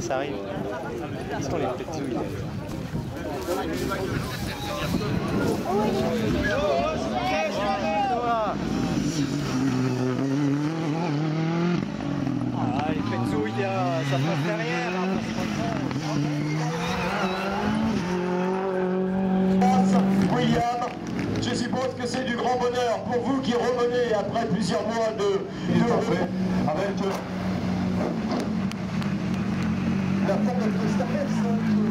ça arrive. Ils sont les petites zouilles. Ah, les ça passe derrière. William, je suppose que c'est du grand bonheur pour vous qui revenez après plusieurs mois de, de como é que está pensando.